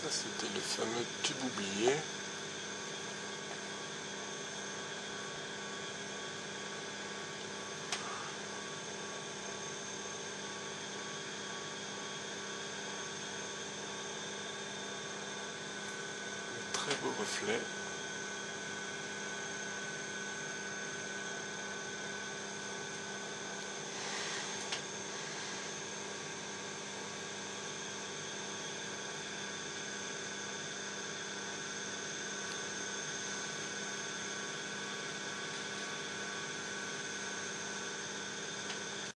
Ça, c'était le fameux tube oublié. Très beau reflet.